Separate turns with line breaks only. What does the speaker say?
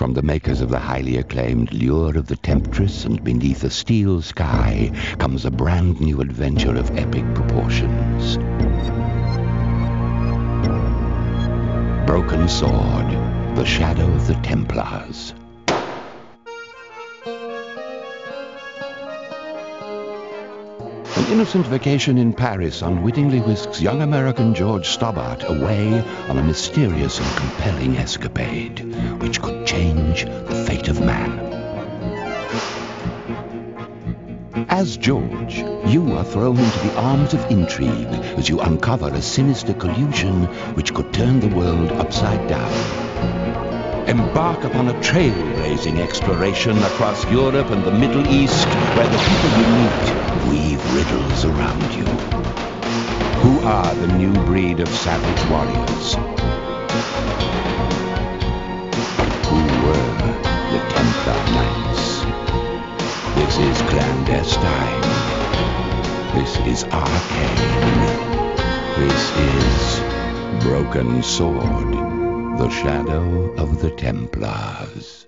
From the makers of the highly acclaimed Lure of the Temptress and Beneath a Steel Sky comes a brand new adventure of epic proportions. Broken Sword, The Shadow of the Templars. An innocent vacation in Paris unwittingly whisks young American George Stobbart away on a mysterious and compelling escapade which could change the fate of man. As George, you are thrown into the arms of intrigue as you uncover a sinister collusion which could turn the world upside down. Embark upon a trailblazing exploration across Europe and the Middle East where the people you meet weave riddles around you. Who are the new breed of savage warriors? Who were the Templar Knights? This is clandestine. This is arcane. This is Broken Sword the shadow of the Templars.